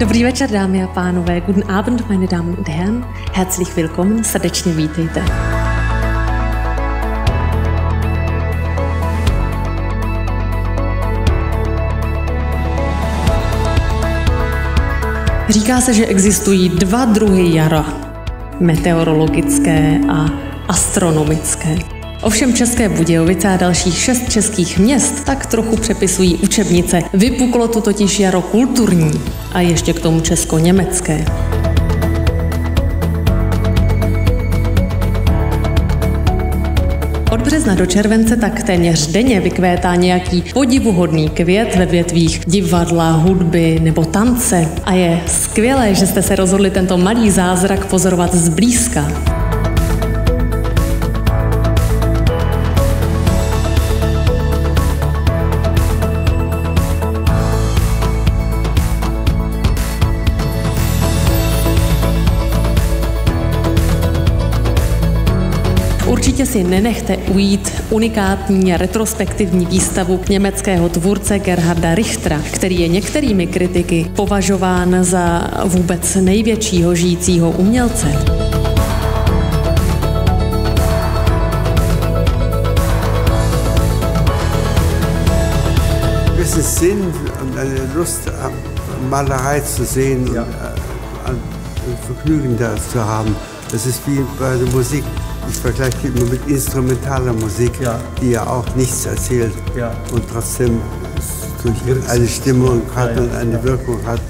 Dobrý večer, dámy a pánové. Guten Abend, meine Damen und Herren. Herzlich willkommen, srdečně vítejte. Říká se, že existují dva druhy jara. Meteorologické a astronomické. Ovšem České Budějovice a dalších šest českých měst tak trochu přepisují učebnice. Vypuklo tu totiž jaro kulturní a ještě k tomu česko-německé. Od března do července tak téměř denně vykvétá nějaký podivuhodný květ ve větvích divadla, hudby nebo tance. A je skvělé, že jste se rozhodli tento malý zázrak pozorovat zblízka. Určitě si nenechte ujít unikátní retrospektivní výstavu německého tvůrce Gerharda Richtera, který je některými kritiky považován za vůbec největšího žijícího umělce. gewissen Sinn und eine Lust am Malerei zu sehen und Ja. äh, ein Vergnügen da zu haben. Das ist wie bei der Musik. Ich vergleiche die immer mit instrumentaler Musik, Ja. die ja auch nichts erzählt Ja. und trotzdem durch eine Stimmung hat und eine ja. Wirkung hat,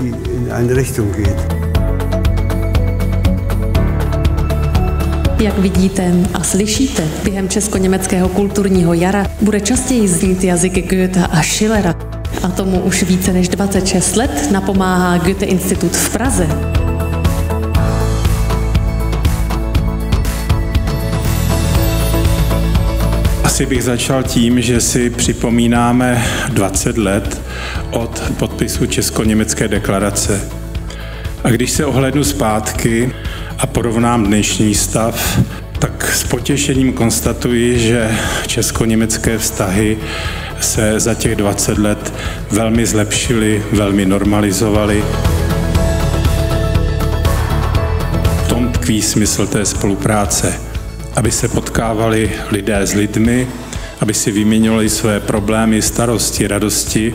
die in eine Richtung geht. Jak vidíte a slyšíte, během česko-německého kulturního jara bude častěji znít jazyk Goethe a Schillera. A tomu už více než 26 let napomáhá Goethe Institut v Praze. Asi bych začal tím, že si připomínáme 20 let od podpisu Česko-německé deklarace. A když se ohlednu zpátky a porovnám dnešní stav, tak s potěšením konstatuji, že česko-německé vztahy se za těch 20 let velmi zlepšily, velmi normalizovaly. V tom tkví smysl té spolupráce, aby se potkávali lidé s lidmi, aby si vyměňovali své problémy, starosti, radosti,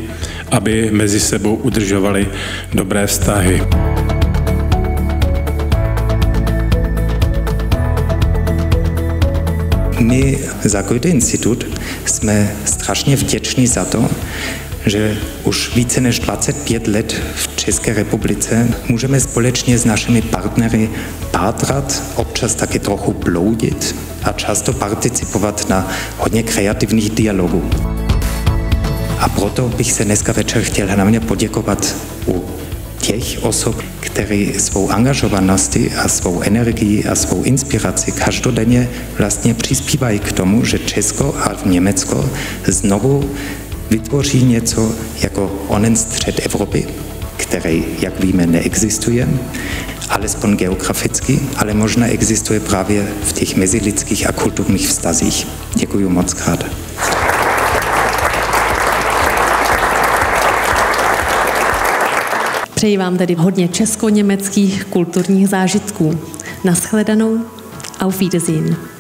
aby mezi sebou udržovali dobré vztahy. My za Goethe Institut jsme strašně vděční za to, že už více než 25 let v České republice můžeme společně s našimi partnery pátrat, občas taky trochu bloudit a často participovat na hodně kreativních dialogů. A proto bych se dneska večer chtěl hlavně poděkovat u těch osob, které svou angažovaností a svou energii a svou inspiraci každodenně vlastně přispívají k tomu, že Česko a Německo znovu vytvoří něco jako onen střed Evropy, který, jak víme, neexistuje, alespoň geograficky, ale možná existuje právě v těch mezilidských a kulturních vztazích. Děkuji moc krát. Přeji vám tedy hodně česko-německých kulturních zážitků. Naschledanou, auf Wiedersehen.